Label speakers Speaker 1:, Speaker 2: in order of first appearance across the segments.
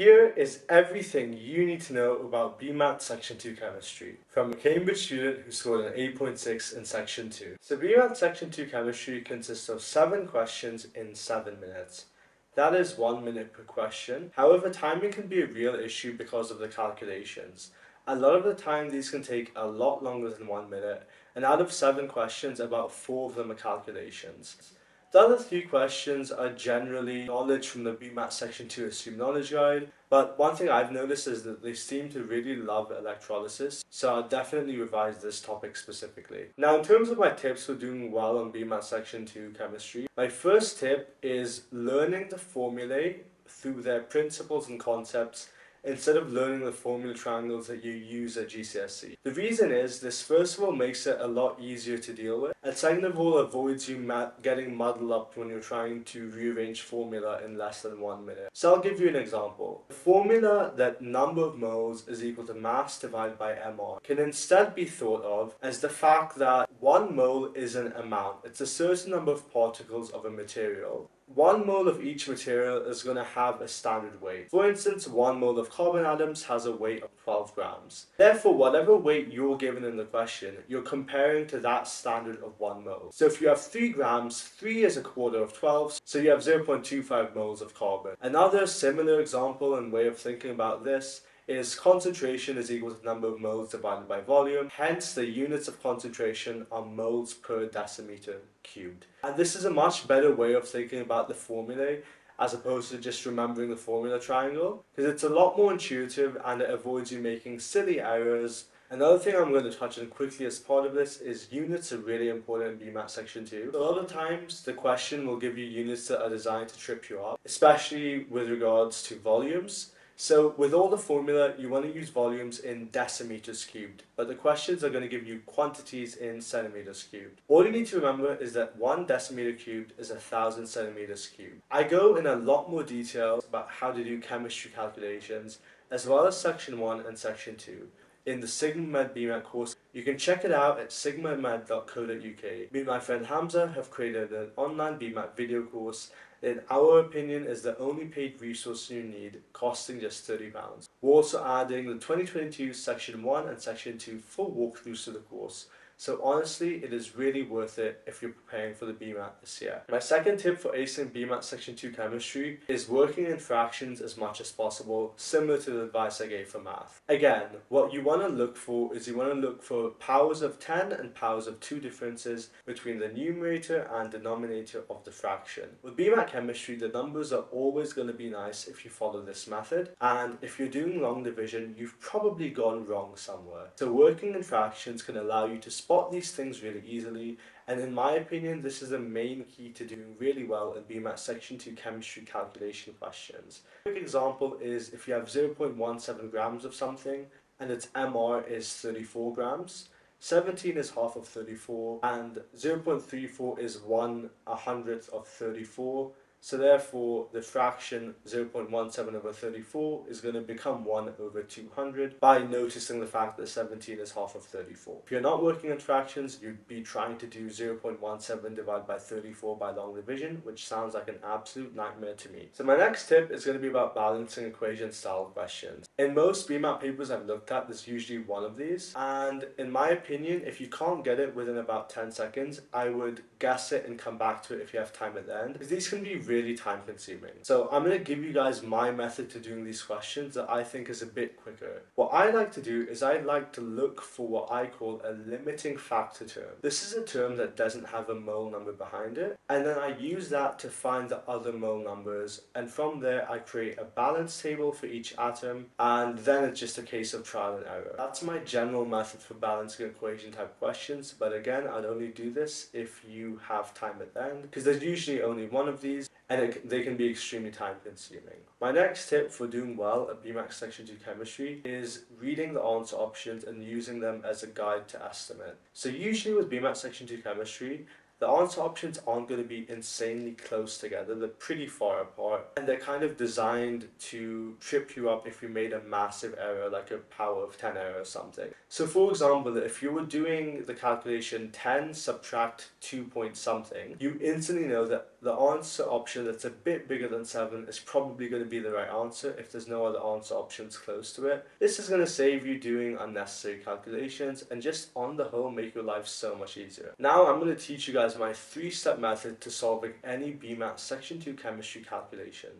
Speaker 1: Here is everything you need to know about BMAT Section 2 Chemistry from a Cambridge student who scored an 8.6 in Section 2. So BMAT Section 2 Chemistry consists of 7 questions in 7 minutes. That is 1 minute per question. However, timing can be a real issue because of the calculations. A lot of the time these can take a lot longer than 1 minute and out of 7 questions about 4 of them are calculations. The other three questions are generally knowledge from the BMAT Section 2 Assumed Knowledge Guide, but one thing I've noticed is that they seem to really love electrolysis, so I'll definitely revise this topic specifically. Now in terms of my tips for doing well on BMAT Section 2 Chemistry, my first tip is learning the formulae through their principles and concepts instead of learning the formula triangles that you use at GCSE. The reason is this first of all makes it a lot easier to deal with and second of all avoids you getting muddled up when you're trying to rearrange formula in less than one minute. So I'll give you an example. The formula that number of moles is equal to mass divided by mR can instead be thought of as the fact that one mole is an amount. It's a certain number of particles of a material one mole of each material is going to have a standard weight. For instance, one mole of carbon atoms has a weight of 12 grams. Therefore, whatever weight you're given in the question, you're comparing to that standard of one mole. So if you have 3 grams, 3 is a quarter of 12, so you have 0.25 moles of carbon. Another similar example and way of thinking about this is concentration is equal to number of moles divided by volume. Hence, the units of concentration are moles per decimeter cubed. And this is a much better way of thinking about the formulae as opposed to just remembering the formula triangle because it's a lot more intuitive and it avoids you making silly errors Another thing I'm going to touch on quickly as part of this is units are really important in BMAT section 2. A lot of times the question will give you units that are designed to trip you up, especially with regards to volumes. So with all the formula, you want to use volumes in decimeters cubed, but the questions are going to give you quantities in centimeters cubed. All you need to remember is that one decimeter cubed is a thousand centimeters cubed. I go in a lot more detail about how to do chemistry calculations, as well as section 1 and section 2 in the Sigma Med BMAT course. You can check it out at sigmamed.co.uk. Me and my friend Hamzah have created an online BMAT video course in our opinion is the only paid resource you need, costing just £30. We're also adding the 2022 Section 1 and Section 2 full walkthroughs to the course, so honestly, it is really worth it if you're preparing for the BMAT this year. My second tip for acing BMAT Section 2 Chemistry is working in fractions as much as possible, similar to the advice I gave for math. Again, what you want to look for is you want to look for powers of 10 and powers of 2 differences between the numerator and denominator of the fraction. With BMAT Chemistry, the numbers are always going to be nice if you follow this method, and if you're doing long division, you've probably gone wrong somewhere. So working in fractions can allow you to spot these things really easily and in my opinion this is the main key to doing really well in BMAT section 2 chemistry calculation questions. A quick example is if you have 0.17 grams of something and its MR is 34 grams 17 is half of 34 and 0.34 is 1 a hundredth of 34 so therefore, the fraction 0.17 over 34 is going to become 1 over 200 by noticing the fact that 17 is half of 34. If you're not working in fractions, you'd be trying to do 0.17 divided by 34 by long division, which sounds like an absolute nightmare to me. So my next tip is going to be about balancing equation style questions. In most BMAT papers I've looked at, there's usually one of these. And in my opinion, if you can't get it within about 10 seconds, I would guess it and come back to it if you have time at the end. Because these can be really time consuming. So I'm going to give you guys my method to doing these questions that I think is a bit quicker. What I like to do is I like to look for what I call a limiting factor term. This is a term that doesn't have a mole number behind it and then I use that to find the other mole numbers and from there I create a balance table for each atom and then it's just a case of trial and error. That's my general method for balancing equation type questions but again I'd only do this if you have time at the end because there's usually only one of these and it, they can be extremely time consuming. My next tip for doing well at BMAT Section 2 Chemistry is reading the answer options and using them as a guide to estimate. So usually with BMAT Section 2 Chemistry, the answer options aren't going to be insanely close together. They're pretty far apart and they're kind of designed to trip you up if you made a massive error like a power of 10 error or something. So for example, if you were doing the calculation 10 subtract 2 point something, you instantly know that the answer option that's a bit bigger than 7 is probably going to be the right answer if there's no other answer options close to it. This is going to save you doing unnecessary calculations and just on the whole make your life so much easier. Now I'm going to teach you guys my three-step method to solving any BMAT Section 2 chemistry calculation.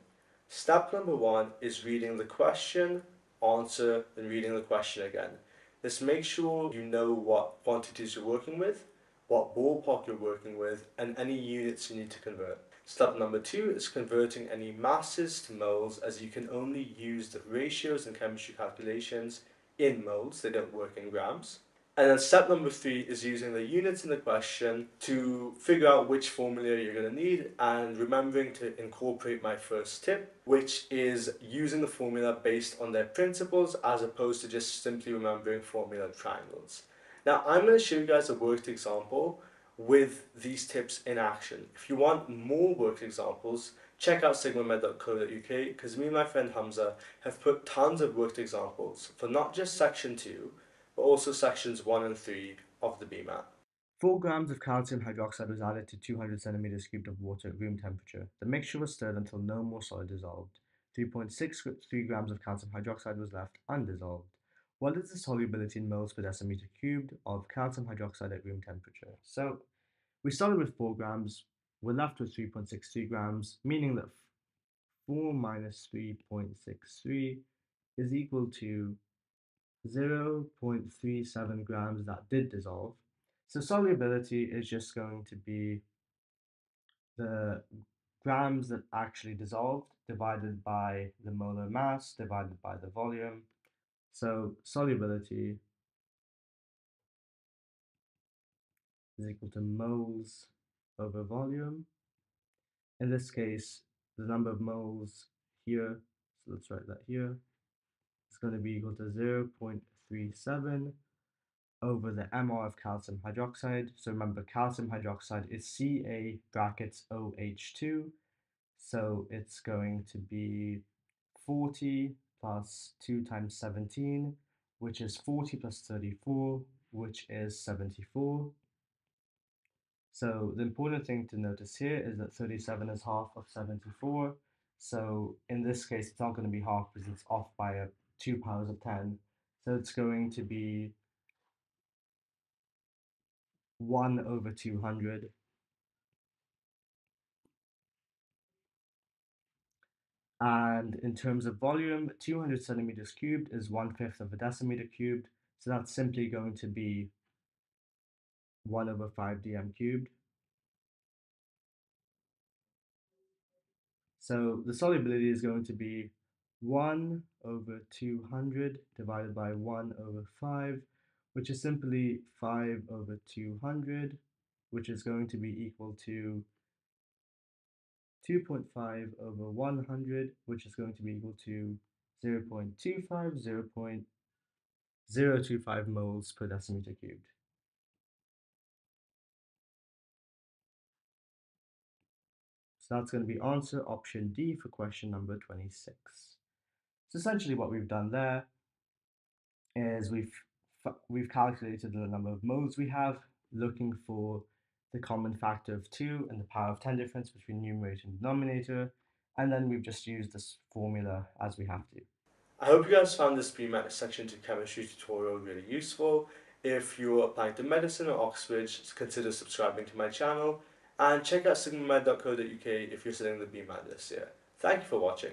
Speaker 1: Step number one is reading the question, answer, and reading the question again. This makes sure you know what quantities you're working with, what ballpark you're working with, and any units you need to convert. Step number two is converting any masses to moles as you can only use the ratios in chemistry calculations in moles, they don't work in grams. And then step number three is using the units in the question to figure out which formula you're going to need and remembering to incorporate my first tip, which is using the formula based on their principles as opposed to just simply remembering formula triangles. Now I'm going to show you guys a worked example with these tips in action. If you want more worked examples, check out sigmamed.co.uk because me and my friend Hamzah have put tons of worked examples for not just section 2, but also sections 1 and 3 of the BMAT.
Speaker 2: 4 grams of calcium hydroxide was added to 200 centimeters cubed of water at room temperature. The mixture was stirred until no more solid dissolved. 3.63 grams of calcium hydroxide was left undissolved. What is the solubility in moles per decimeter cubed of calcium hydroxide at room temperature? So we started with 4 grams, we're left with 3.63 grams, meaning that 4 minus 3.63 is equal to 0.37 grams that did dissolve. So solubility is just going to be the grams that actually dissolved divided by the molar mass divided by the volume so solubility is equal to moles over volume. In this case, the number of moles here, so let's write that here, is going to be equal to 0.37 over the MR of calcium hydroxide. So remember, calcium hydroxide is Ca brackets OH2. So it's going to be 40 plus 2 times 17, which is 40 plus 34, which is 74. So the important thing to notice here is that 37 is half of 74. So in this case, it's not going to be half because it's off by a 2 powers of 10. So it's going to be 1 over 200 And in terms of volume, 200 centimeters cubed is one fifth of a decimeter cubed. So that's simply going to be 1 over 5 dm cubed. So the solubility is going to be 1 over 200 divided by 1 over 5, which is simply 5 over 200, which is going to be equal to 2.5 over 100, which is going to be equal to 0 0.25, 0 0.025 moles per decimeter cubed. So that's going to be answer option D for question number 26. So essentially what we've done there is we've we've calculated the number of moles we have, looking for the common factor of 2 and the power of 10 difference between numerator and denominator, and then we've just used this formula as we have to.
Speaker 1: I hope you guys found this BMAT Section 2 Chemistry tutorial really useful. If you're applying to medicine or Oxford, consider subscribing to my channel, and check out sigmamed.co.uk if you're studying the BMAT this year. Thank you for watching.